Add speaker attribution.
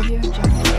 Speaker 1: Audio Jungle.